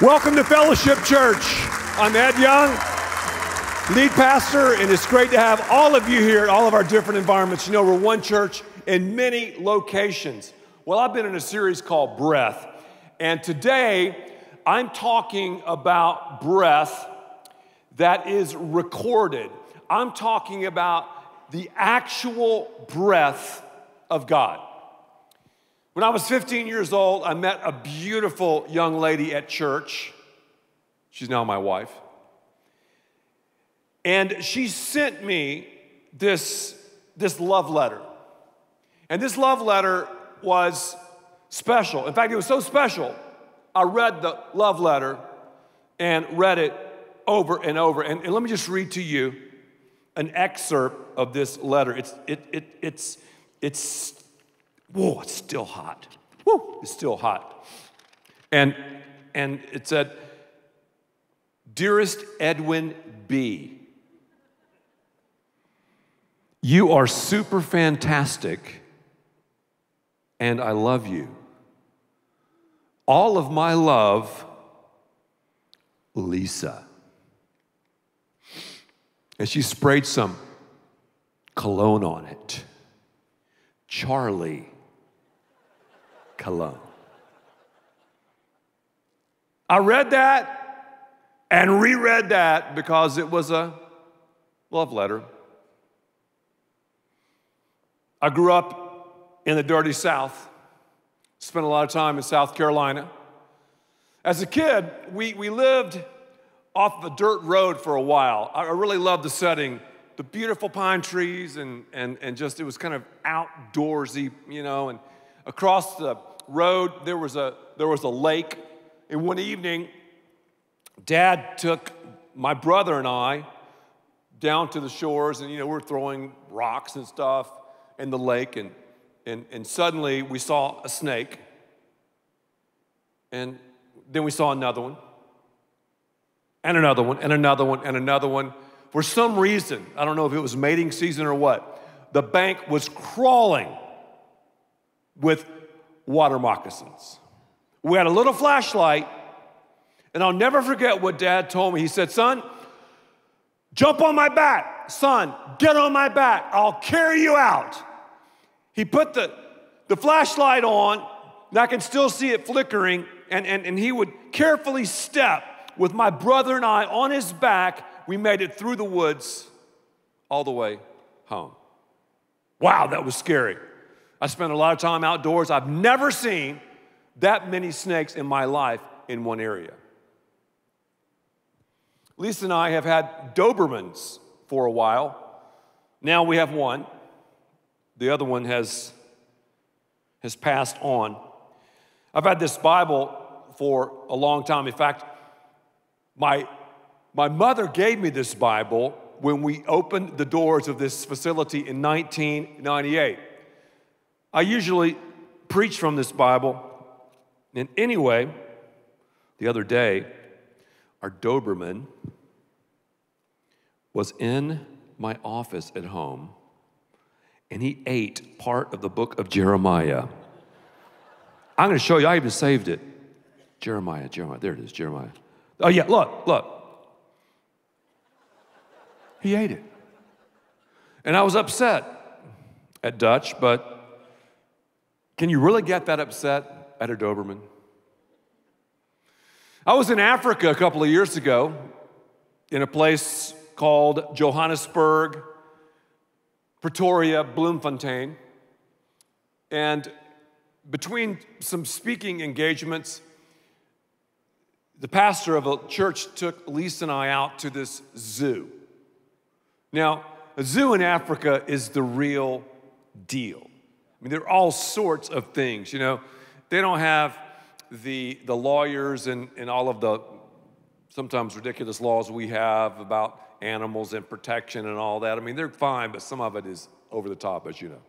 Welcome to Fellowship Church. I'm Ed Young, lead pastor, and it's great to have all of you here at all of our different environments. You know, we're one church in many locations. Well, I've been in a series called Breath, and today I'm talking about breath that is recorded. I'm talking about the actual breath of God. When I was 15 years old, I met a beautiful young lady at church. She's now my wife. And she sent me this, this love letter. And this love letter was special. In fact, it was so special, I read the love letter and read it over and over. And, and let me just read to you an excerpt of this letter. It's, it, it, it's, it's Whoa, it's still hot. Whoa, it's still hot. And, and it said, Dearest Edwin B., you are super fantastic, and I love you. All of my love, Lisa. And she sprayed some cologne on it. Charlie cologne. I read that and reread that because it was a love letter. I grew up in the dirty South, spent a lot of time in South Carolina. As a kid, we, we lived off the dirt road for a while. I really loved the setting, the beautiful pine trees, and, and, and just it was kind of outdoorsy, you know, and across the road there was a there was a lake. And one evening dad took my brother and i down to the shores and you know we're throwing rocks and stuff in the lake and and, and suddenly we saw a snake. And then we saw another one. And another one and another one and another one. For some reason i don't know if it was mating season or what the bank was crawling with water moccasins. We had a little flashlight, and I'll never forget what dad told me. He said, Son, jump on my back. Son, get on my back. I'll carry you out. He put the, the flashlight on, and I can still see it flickering, and, and, and he would carefully step with my brother and I on his back. We made it through the woods all the way home. Wow, that was scary. I spent a lot of time outdoors. I've never seen that many snakes in my life in one area. Lisa and I have had Dobermans for a while. Now we have one. The other one has, has passed on. I've had this Bible for a long time. In fact, my, my mother gave me this Bible when we opened the doors of this facility in 1998. I usually preach from this Bible. And anyway, the other day, our Doberman was in my office at home and he ate part of the book of Jeremiah. I'm going to show you, I even saved it. Jeremiah, Jeremiah, there it is, Jeremiah. Oh, yeah, look, look. He ate it. And I was upset at Dutch, but can you really get that upset at a Doberman? I was in Africa a couple of years ago in a place called Johannesburg, Pretoria, Bloemfontein. And between some speaking engagements, the pastor of a church took Lisa and I out to this zoo. Now, a zoo in Africa is the real deal. I mean, there are all sorts of things, you know. They don't have the, the lawyers and, and all of the sometimes ridiculous laws we have about animals and protection and all that. I mean, they're fine, but some of it is over the top, as you know.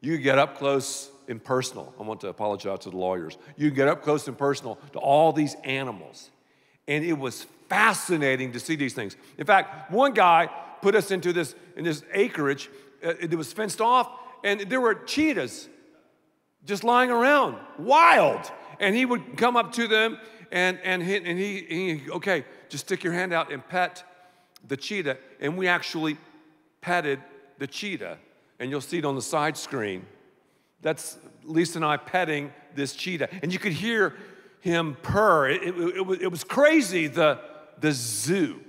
You get up close and personal. I want to apologize to the lawyers. You get up close and personal to all these animals. And it was fascinating to see these things. In fact, one guy put us into this, in this acreage. Uh, it was fenced off, and there were cheetahs just lying around, wild. And he would come up to them and, and, he, and he, he, okay, just stick your hand out and pet the cheetah. And we actually petted the cheetah. And you'll see it on the side screen. That's Lisa and I petting this cheetah. And you could hear him purr. It, it, it, it was crazy, the, the zoo.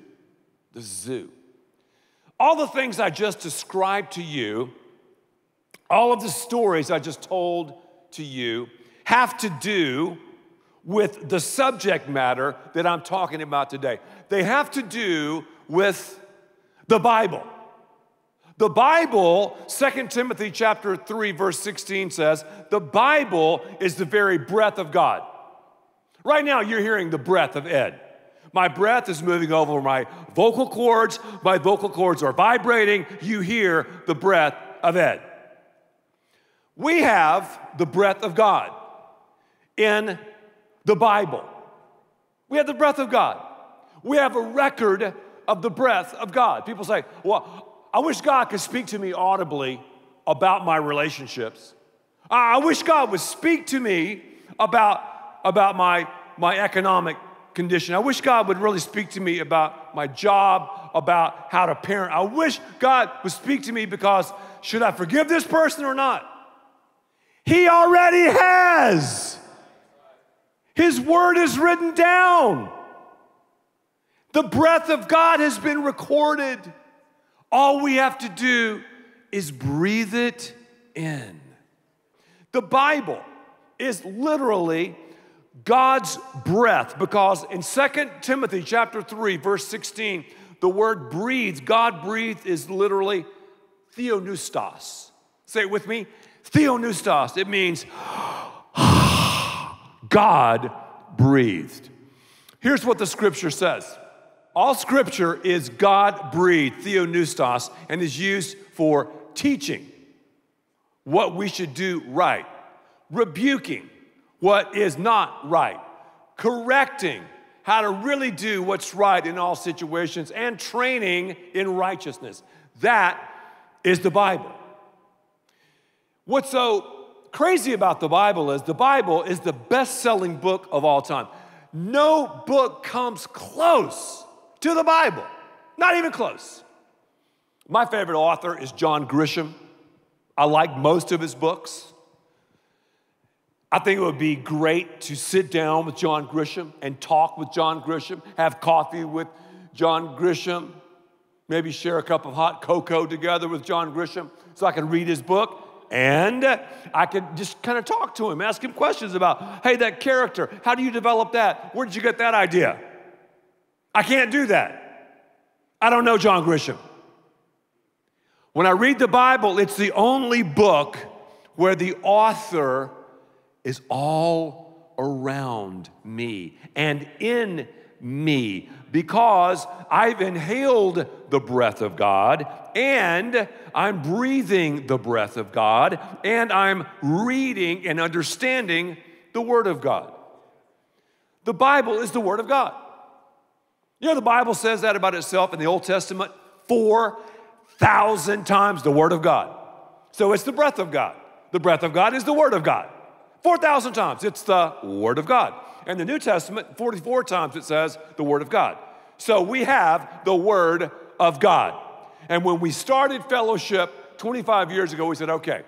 The zoo. All the things I just described to you, all of the stories I just told to you, have to do with the subject matter that I'm talking about today. They have to do with the Bible. The Bible, 2 Timothy chapter 3 verse 16 says, the Bible is the very breath of God. Right now you're hearing the breath of Ed. My breath is moving over my vocal cords, my vocal cords are vibrating, you hear the breath of Ed. We have the breath of God in the Bible. We have the breath of God. We have a record of the breath of God. People say, Well, I wish God could speak to me audibly about my relationships. I wish God would speak to me about, about my, my economic condition. I wish God would really speak to me about my job, about how to parent. I wish God would speak to me because should I forgive this person or not? He already has. His word is written down. The breath of God has been recorded. All we have to do is breathe it in. The Bible is literally God's breath because in 2 Timothy chapter 3 verse 16 the word breathes God breathed is literally theopneustos. Say it with me. Theopneustos. It means God breathed. Here's what the scripture says all scripture is God breathed, theopneustos, and is used for teaching what we should do right, rebuking what is not right, correcting how to really do what's right in all situations, and training in righteousness. That is the Bible. What's so crazy about the Bible is the Bible is the best selling book of all time. No book comes close to the Bible, not even close. My favorite author is John Grisham. I like most of his books. I think it would be great to sit down with John Grisham and talk with John Grisham, have coffee with John Grisham, maybe share a cup of hot cocoa together with John Grisham so I can read his book and I could just kind of talk to him, ask him questions about, hey, that character, how do you develop that? Where did you get that idea? I can't do that. I don't know John Grisham. When I read the Bible, it's the only book where the author is all around me and in me because I've inhaled the breath of God and I'm breathing the breath of God and I'm reading and understanding the Word of God. The Bible is the Word of God. You know, the Bible says that about itself in the Old Testament 4,000 times the Word of God. So it's the breath of God. The breath of God is the Word of God. 4,000 times it's the Word of God. In the New Testament, 44 times it says the Word of God. So we have the Word of God. And when we started fellowship 25 years ago, we said, okay,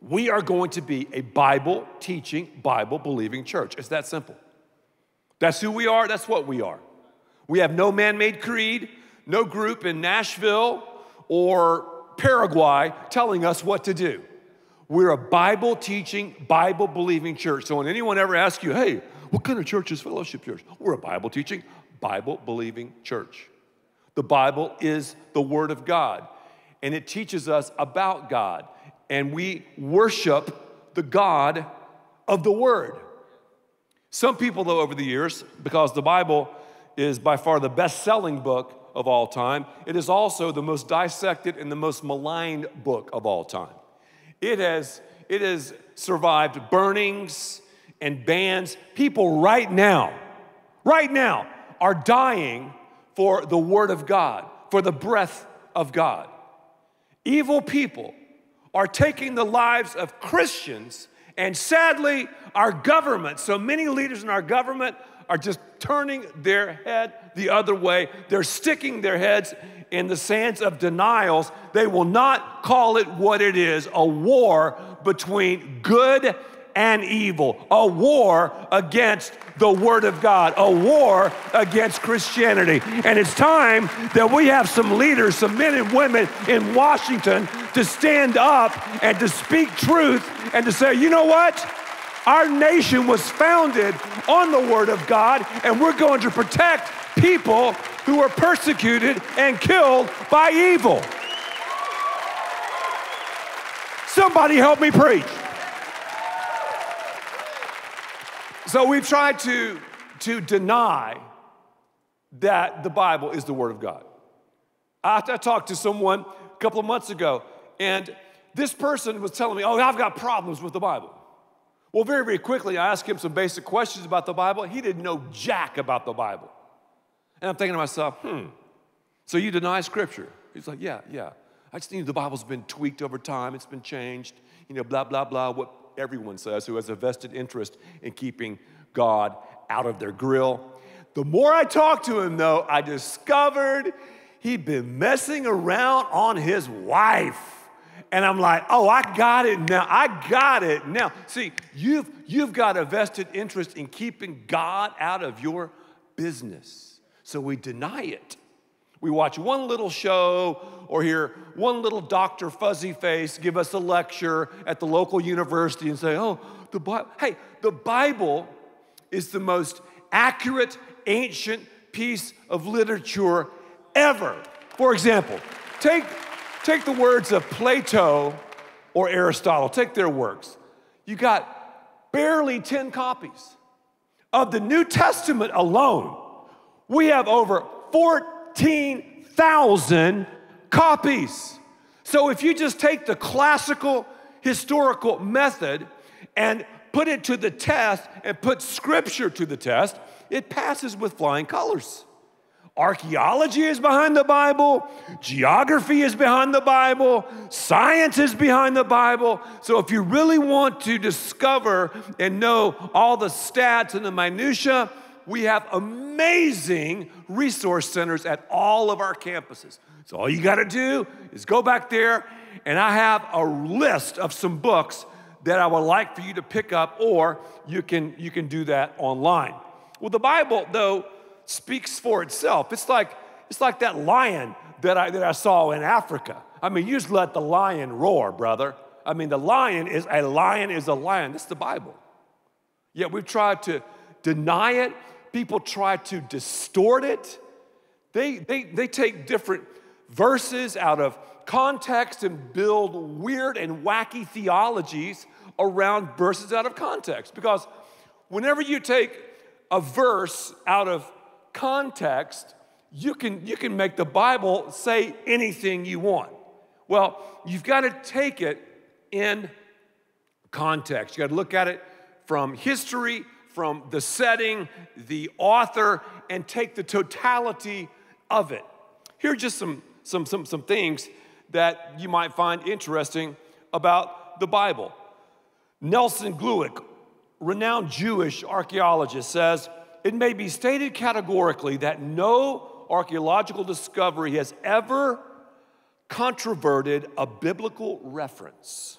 we are going to be a Bible teaching, Bible believing church. It's that simple. That's who we are, that's what we are. We have no man made creed, no group in Nashville or Paraguay telling us what to do. We're a Bible teaching, Bible believing church. So when anyone ever asks you, hey, what kind of church is Fellowship Church? We're a Bible teaching, Bible believing church. The Bible is the Word of God, and it teaches us about God, and we worship the God of the Word. Some people, though, over the years, because the Bible is by far the best selling book of all time, it is also the most dissected and the most maligned book of all time. It has, it has survived burnings and bans. People right now, right now, are dying for the Word of God, for the breath of God. Evil people are taking the lives of Christians And sadly, our government, so many leaders in our government are just turning their head the other way. They're sticking their heads in the sands of denials. They will not call it what it is a war between good and evil, a war against the Word of God, a war against Christianity. And it's time that we have some leaders, some men and women in Washington to stand up and to speak truth and to say, you know what? Our nation was founded on the Word of God, and we're going to protect people who were persecuted and killed by evil. Somebody help me preach. So we've tried to, to deny that the Bible is the Word of God. I, I talked to someone a couple of months ago, and this person was telling me, Oh, I've got problems with the Bible. Well, very, very quickly, I asked him some basic questions about the Bible. He didn't know jack about the Bible. And I'm thinking to myself, hmm, so you deny Scripture? He's like, Yeah, yeah. I just think the Bible's been tweaked over time, it's been changed, you know, blah, blah, blah, what everyone says who has a vested interest in keeping God out of their grill. The more I talked to him, though, I discovered he'd been messing around on his wife. And I'm like, oh, I got it now. I got it now. See, you've, you've got a vested interest in keeping God out of your business. So we deny it. We watch one little show or hear one little Dr. Fuzzy Face give us a lecture at the local university and say, oh, the Bible, hey, the Bible is the most accurate ancient piece of literature ever. For example, take, take the words of Plato or Aristotle, take their works. You got barely 10 copies. Of the New Testament alone, we have over 14,000 copies. So if you just take the classical historical method and put it to the test and put scripture to the test, it passes with flying colors. Archaeology is behind the Bible, geography is behind the Bible, science is behind the Bible. So if you really want to discover and know all the stats and the minutiae, we have amazing resource centers at all of our campuses. So all you got to do is go back there, and I have a list of some books that I would like for you to pick up, or you can, you can do that online. Well, the Bible, though, speaks for itself. It's like, it's like that lion that I, that I saw in Africa. I mean, you just let the lion roar, brother. I mean, the lion is a lion is a lion. That's the Bible. Yet we've tried to deny it people try to distort it. They, they, they take different verses out of context and build weird and wacky theologies around verses out of context. Because whenever you take a verse out of context, you can, you can make the Bible say anything you want. Well, you've got to take it in context. You got to look at it from history, from the setting, the author, and take the totality of it. Here are just some, some, some, some things that you might find interesting about the Bible. Nelson Glueck, renowned Jewish archaeologist, says it may be stated categorically that no archaeological discovery has ever controverted a biblical reference.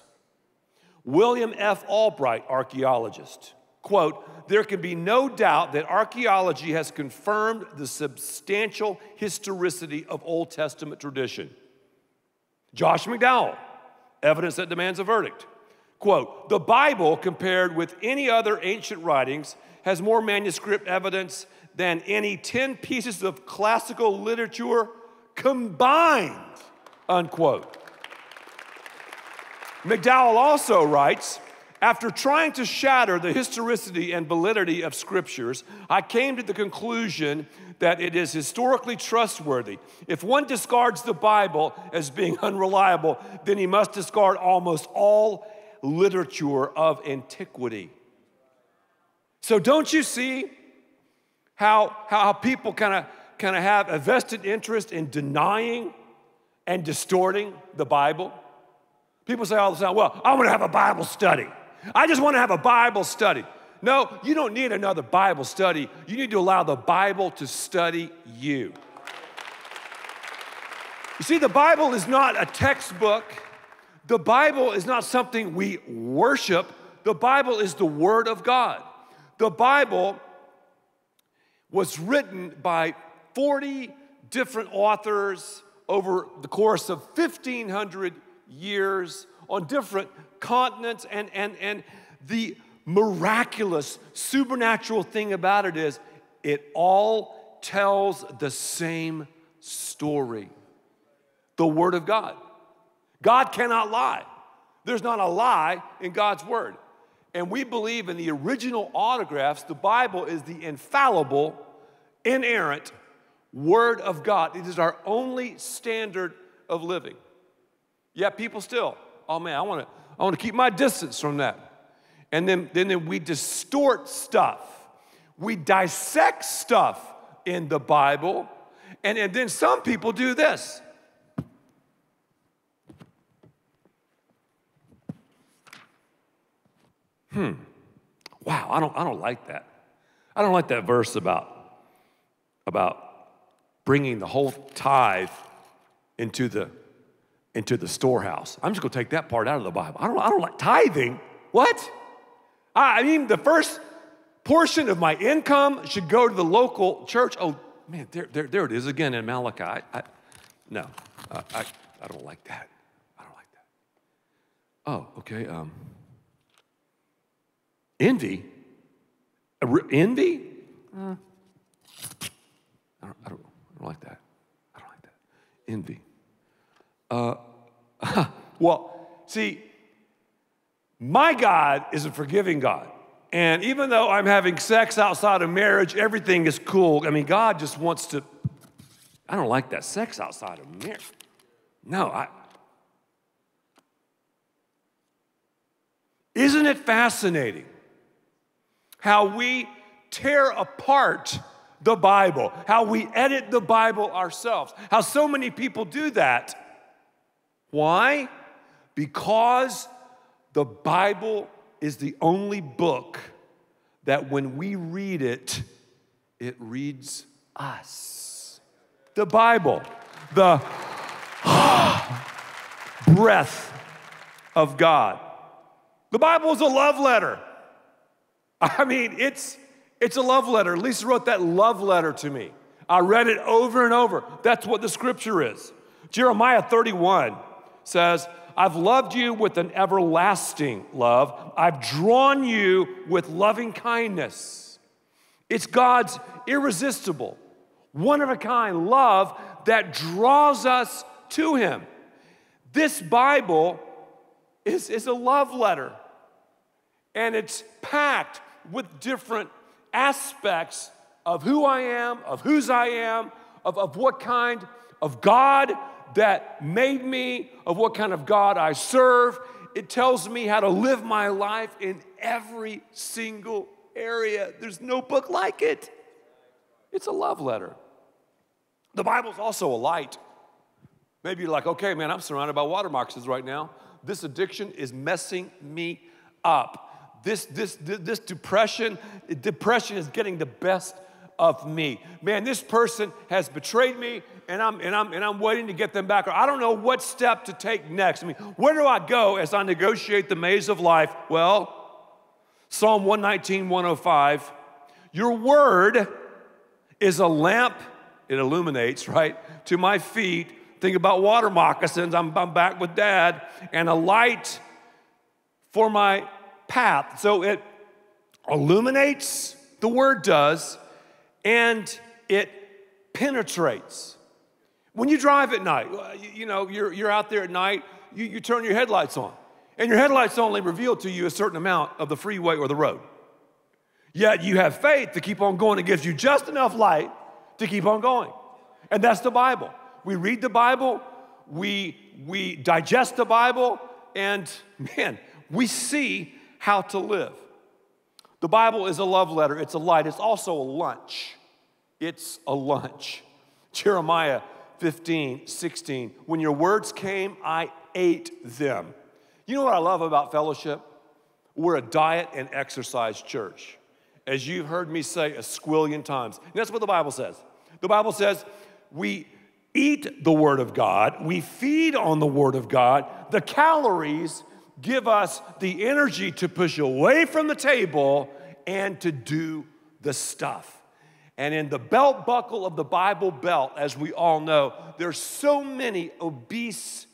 William F. Albright, archaeologist, quote, there can be no doubt that archaeology has confirmed the substantial historicity of Old Testament tradition. Josh McDowell, evidence that demands a verdict. Quote, the Bible, compared with any other ancient writings, has more manuscript evidence than any 10 pieces of classical literature combined, unquote. McDowell also writes, after trying to shatter the historicity and validity of scriptures, I came to the conclusion that it is historically trustworthy. If one discards the Bible as being unreliable, then he must discard almost all literature of antiquity. So, don't you see how, how people kind of kind of have a vested interest in denying and distorting the Bible? People say all the time, well, I'm gonna have a Bible study. I just want to have a Bible study. No, you don't need another Bible study. You need to allow the Bible to study you. You see, the Bible is not a textbook. The Bible is not something we worship. The Bible is the Word of God. The Bible was written by 40 different authors over the course of 1,500 years on different continents. And, and, and the miraculous, supernatural thing about it is it all tells the same story the Word of God. God cannot lie. There's not a lie in God's Word. And we believe in the original autographs, the Bible is the infallible, inerrant Word of God. It is our only standard of living. Yet people still, oh man, I wanna, I wanna keep my distance from that. And then, then, then we distort stuff. We dissect stuff in the Bible. And, and then some people do this. Hmm. Wow, I don't, I don't like that. I don't like that verse about, about bringing the whole tithe into the, into the storehouse. I'm just gonna take that part out of the Bible. I don't, I don't like tithing. What? I mean, the first portion of my income should go to the local church. Oh, man, there, there, there it is again in Malachi. I, no, uh, I, I don't like that. I don't like that. Oh, okay. Um, Envy? Envy? Uh, I, don't, I, don't, I don't like that. I don't like that. Envy. Uh, well, see, my God is a forgiving God. And even though I'm having sex outside of marriage, everything is cool. I mean, God just wants to, I don't like that sex outside of marriage. No, I. Isn't it fascinating how we tear apart the Bible, how we edit the Bible ourselves, how so many people do that. Why? Because the Bible is the only book that when we read it, it reads us. The Bible, the breath of God. The Bible is a love letter. I mean, it's, it's a love letter. Lisa wrote that love letter to me. I read it over and over. That's what the scripture is. Jeremiah 31 says, I've loved you with an everlasting love. I've drawn you with loving kindness. It's God's irresistible, one of a kind love that draws us to Him. This Bible is, is a love letter, and it's packed with different aspects of who I am, of whose I am, of, of what kind of God that made me, of what kind of God I serve. It tells me how to live my life in every single area. There's no book like it. It's a love letter. The Bible's also a light. Maybe you're like, okay, man, I'm surrounded by watermarks right now. This addiction is messing me up this, this, this depression, depression is getting the best of me. Man, this person has betrayed me and I'm, and I'm, and I'm waiting to get them back. Or I don't know what step to take next. I mean, where do I go as I negotiate the maze of life? Well, Psalm 119, 105, your word is a lamp, it illuminates, right, to my feet. Think about water moccasins, I'm, I'm back with dad, and a light for my path. So it illuminates, the word does, and it penetrates. When you drive at night, you know, you're, you're out there at night, you, you turn your headlights on, and your headlights only reveal to you a certain amount of the freeway or the road. Yet you have faith to keep on going. It gives you just enough light to keep on going. And that's the Bible. We read the Bible, we, we digest the Bible, and man, we see how to live. The Bible is a love letter, it's a light, it's also a lunch. It's a lunch. Jeremiah 15, 16. When your words came, I ate them. You know what I love about fellowship? We're a diet and exercise church. As you've heard me say a squillion times. And that's what the Bible says. The Bible says we eat the Word of God, we feed on the Word of God. The calories give us the energy to push away from the table and to do the stuff. And in the belt buckle of the Bible belt, as we all know, there's so many obese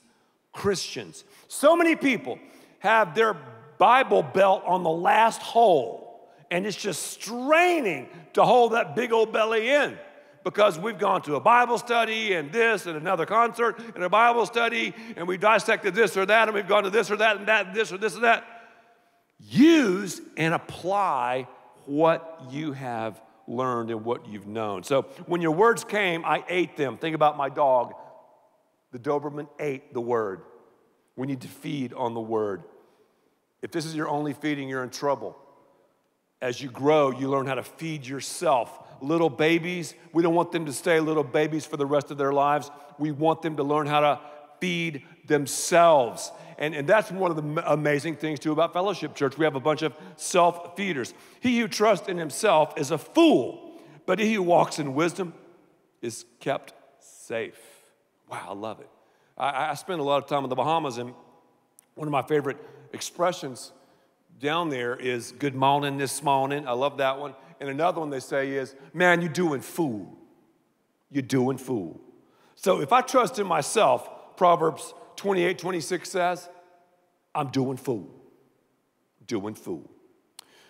Christians. So many people have their Bible belt on the last hole, and it's just straining to hold that big old belly in because we've gone to a Bible study and this and another concert and a Bible study, and we've dissected this or that, and we've gone to this or that and that and this or this or that. Use and apply what you have learned and what you've known. So when your words came, I ate them. Think about my dog. The Doberman ate the word. We need to feed on the word. If this is your only feeding, you're in trouble. As you grow, you learn how to feed yourself. Little babies, we don't want them to stay little babies for the rest of their lives. We want them to learn how to feed themselves. And, and that's one of the amazing things, too, about Fellowship Church. We have a bunch of self feeders. He who trusts in himself is a fool, but he who walks in wisdom is kept safe. Wow, I love it. I, I spent a lot of time in the Bahamas, and one of my favorite expressions down there is good morning this morning. I love that one. And another one they say is, man, you're doing fool. You're doing fool. So if I trust in myself, Proverbs 28 26 says, I'm doing fool. Doing fool.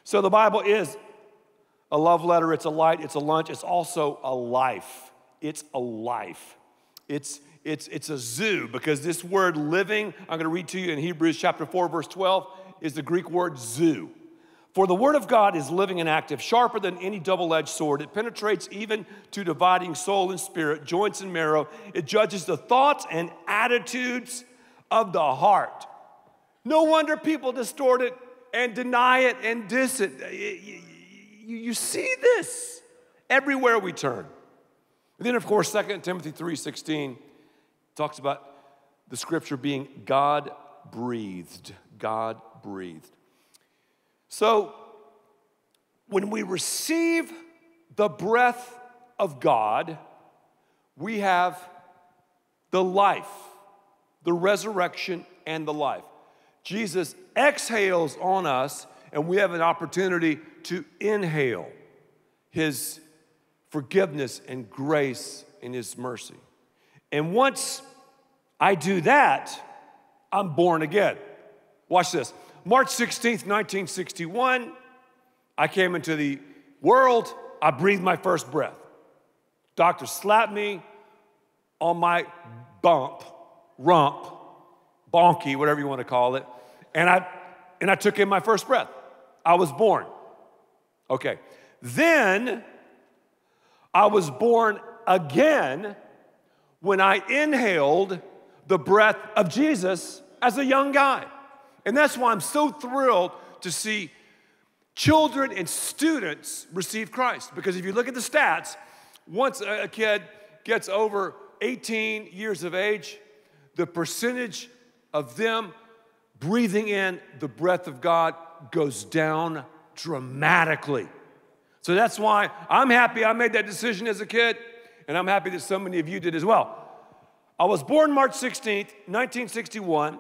So the Bible is a love letter, it's a light, it's a lunch, it's also a life. It's a life. It's, it's, it's a zoo because this word living, I'm going to read to you in Hebrews chapter 4, verse 12, is the Greek word zoo. For the word of God is living and active, sharper than any double edged sword. It penetrates even to dividing soul and spirit, joints and marrow. It judges the thoughts and attitudes of the heart. No wonder people distort it and deny it and diss it. You see this everywhere we turn. And then, of course, 2 Timothy 3:16 talks about the scripture being God breathed. God breathed. So, when we receive the breath of God, we have the life, the resurrection, and the life. Jesus exhales on us, and we have an opportunity to inhale his forgiveness and grace and his mercy. And once I do that, I'm born again. Watch this. March 16th, 1961, I came into the world, I breathed my first breath. Doctor slapped me on my bump, rump, bonky, whatever you want to call it, and I, and I took in my first breath. I was born. Okay. Then I was born again when I inhaled the breath of Jesus as a young guy. And that's why I'm so thrilled to see children and students receive Christ. Because if you look at the stats, once a kid gets over 18 years of age, the percentage of them breathing in the breath of God goes down dramatically. So that's why I'm happy I made that decision as a kid, and I'm happy that so many of you did as well. I was born March 16th, 1961.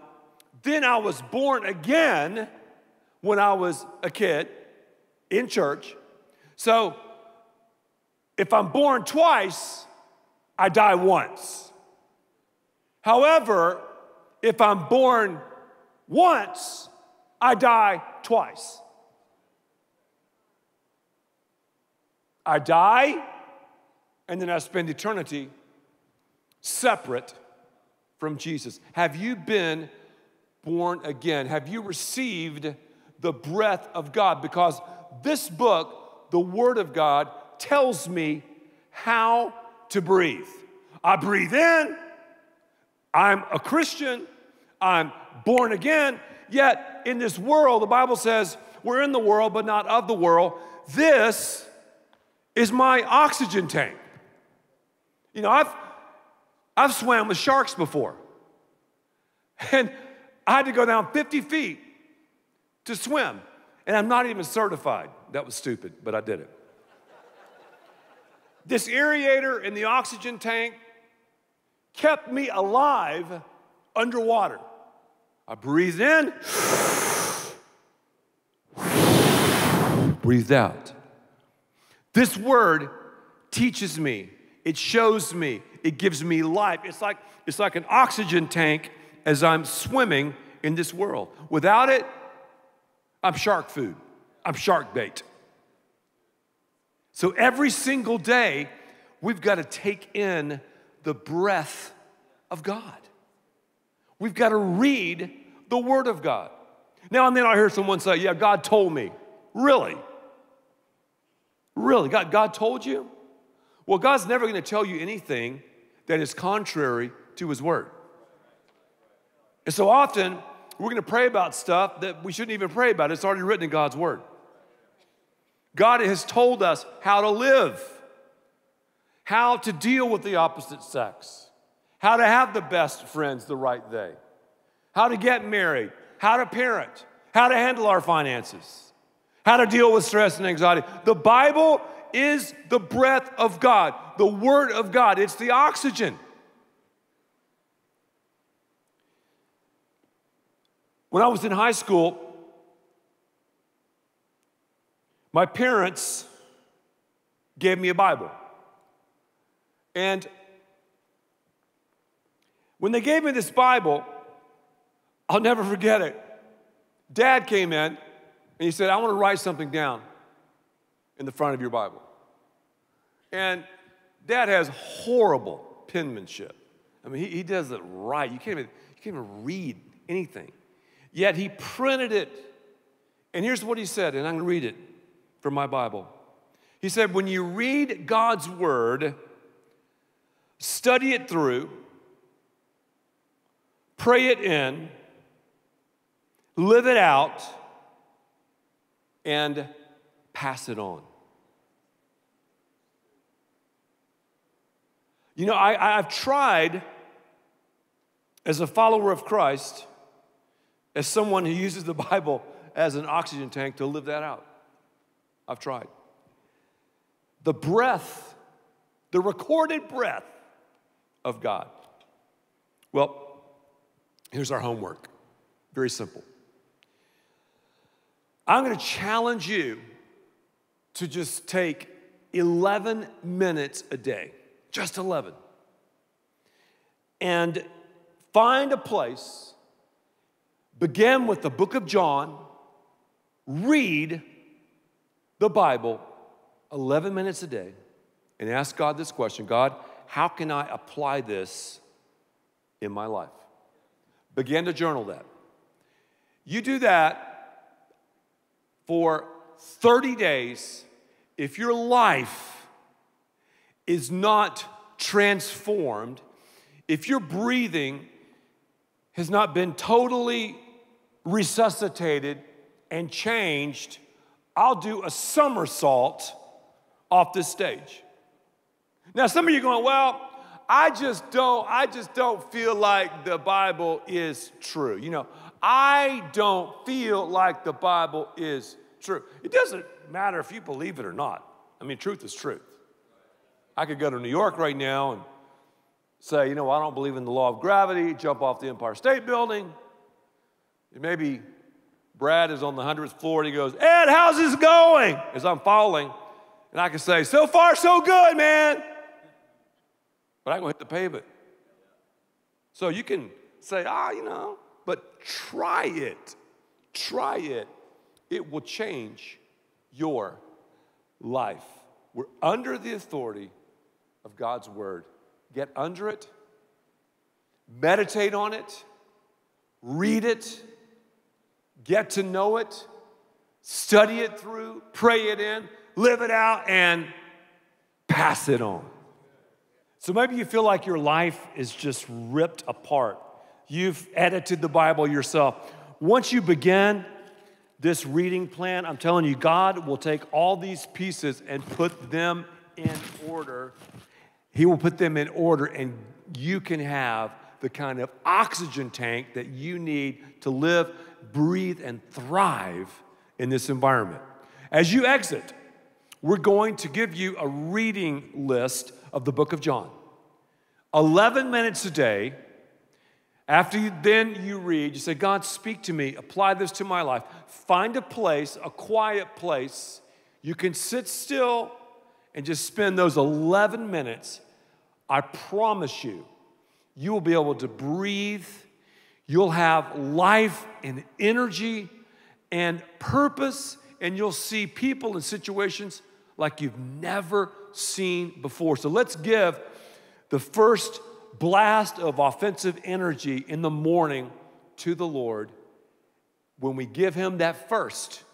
Then I was born again when I was a kid in church. So if I'm born twice, I die once. However, if I'm born once, I die twice. I die, and then I spend eternity separate from Jesus. Have you been born again? Have you received the breath of God? Because this book, the Word of God, tells me how to breathe. I breathe in, I'm a Christian, I'm born again, yet in this world, the Bible says we're in the world, but not of the world. This is my oxygen tank. You know, I've, I've swam with sharks before. And I had to go down 50 feet to swim. And I'm not even certified. That was stupid, but I did it. This aerator in the oxygen tank kept me alive underwater. I breathed in, breathed out. This word teaches me, it shows me, it gives me life. It's like, it's like an oxygen tank as I'm swimming in this world. Without it, I'm shark food, I'm shark bait. So every single day, we've got to take in the breath of God. We've got to read the Word of God. Now and then I hear someone say, Yeah, God told me. Really? Really? God, God told you? Well, God's never going to tell you anything that is contrary to His Word. And so often, we're going to pray about stuff that we shouldn't even pray about. It's already written in God's Word. God has told us how to live, how to deal with the opposite sex, how to have the best friends the right day, how to get married, how to parent, how to handle our finances, how to deal with stress and anxiety. The Bible is the breath of God, the Word of God, it's the oxygen. When I was in high school, my parents gave me a Bible. And when they gave me this Bible, I'll never forget it. Dad came in and he said, I want to write something down in the front of your Bible. And dad has horrible penmanship. I mean, he, he does it right. You can't, even, you can't even read anything. Yet he printed it. And here's what he said, and I'm going to read it from my Bible. He said, When you read God's word, study it through, pray it in, live it out, and pass it on. You know, I, have tried as a follower of Christ, as someone who uses the Bible as an oxygen tank, to live that out. I've tried. The breath, the recorded breath of God. Well, here's our homework very simple. I'm going to challenge you to just take 11 minutes a day, just 11, and find a place, begin with the book of John, read the Bible 11 minutes a day and ask God this question God, how can I apply this in my life? Begin to journal that. You do that for 30 days. If your life is not transformed, if your breathing has not been totally resuscitated and changed, I'll do a somersault off this stage. Now, some of you going, well, I just don't, I just don't feel like the Bible is true. You know, I don't feel like the Bible is true. It doesn't matter if you believe it or not. I mean, truth is truth. I could go to New York right now and say, you know, I don't believe in the law of gravity, jump off the Empire State Building. Maybe Brad is on the 100th floor and he goes, Ed, how's this going? As I'm falling. And I can say, so far, so good, man. But I'm going to hit the pavement. So you can say, ah, you know, but try it. Try it. It will change your life. We're under the authority of God's word. Get under it, meditate on it, read it get to know it, study it through, pray it in, live it out, and pass it on. So maybe you feel like your life is just ripped apart. You've edited the Bible yourself. Once you begin this reading plan, I'm telling you, God will take all these pieces and put them in order. He will put them in order, and you can have the kind of oxygen tank that you need to live, breathe, and thrive in this environment. As you exit, we're going to give you a reading list of the book of John. 11 minutes a day. After you, then you read, you say, God, speak to me, apply this to my life. Find a place, a quiet place. You can sit still and just spend those 11 minutes. I promise you, you will be able to breathe. You'll have life and energy and purpose, and you'll see people and situations like you've never seen before. So let's give the first blast of offensive energy in the morning to the Lord. When we give Him that first,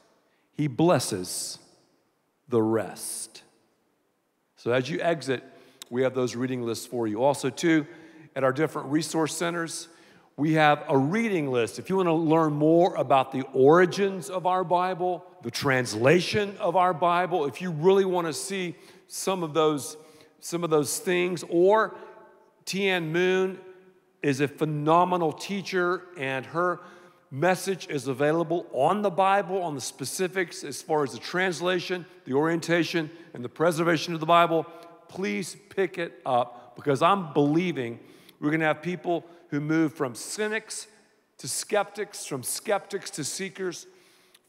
He blesses the rest. So as you exit, we have those reading lists for you. Also, too, at our different resource centers, we have a reading list. If you want to learn more about the origins of our Bible, the translation of our Bible, if you really want to see some of those, some of those things, or Tian Moon is a phenomenal teacher, and her message is available on the Bible, on the specifics as far as the translation, the orientation, and the preservation of the Bible. Please pick it up because I'm believing we're going to have people who move from cynics to skeptics, from skeptics to seekers,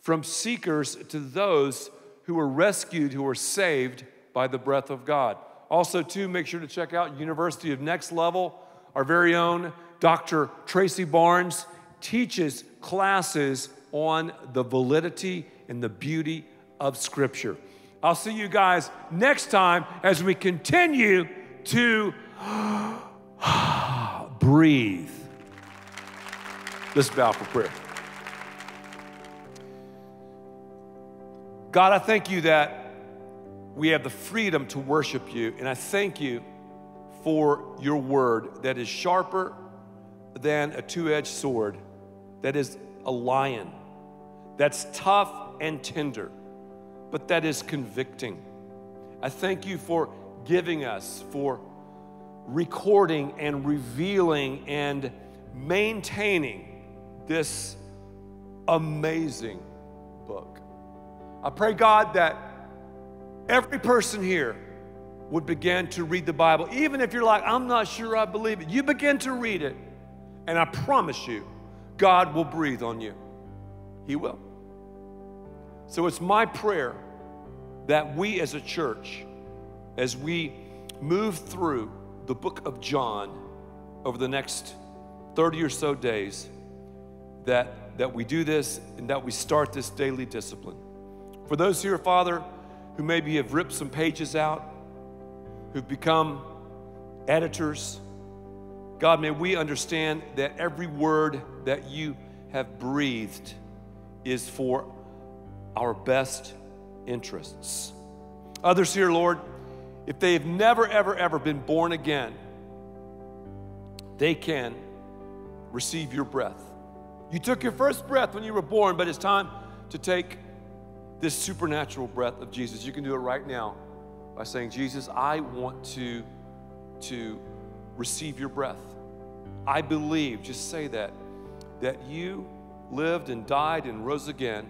from seekers to those who were rescued, who were saved by the breath of God. Also, too, make sure to check out University of Next Level. Our very own Dr. Tracy Barnes teaches classes on the validity and the beauty of Scripture. I'll see you guys next time as we continue to breathe. Let's bow for prayer. God, I thank you that we have the freedom to worship you. And I thank you for your word that is sharper than a two edged sword, that is a lion, that's tough and tender, but that is convicting. I thank you for giving us, for recording and revealing and maintaining this amazing book. I pray, God, that every person here would begin to read the Bible, even if you're like, I'm not sure I believe it. You begin to read it, and I promise you, God will breathe on you. He will. So it's my prayer that we as a church, as we move through the book of John over the next 30 or so days, that, that we do this and that we start this daily discipline. For those here, Father, who maybe have ripped some pages out, who've become editors. God, may we understand that every word that you have breathed is for our best interests. Others here, Lord, if they have never, ever, ever been born again, they can receive your breath. You took your first breath when you were born, but it's time to take this supernatural breath of Jesus. You can do it right now by saying, Jesus, I want to, to receive your breath. I believe, just say that, that you lived and died and rose again.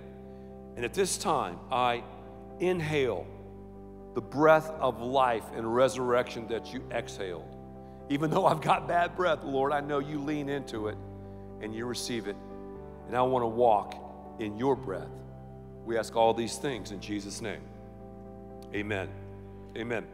And at this time, I inhale the breath of life and resurrection that you exhaled. Even though I've got bad breath, Lord, I know you lean into it and you receive it. And I want to walk in your breath. We ask all these things in Jesus' name. Amen. Amen.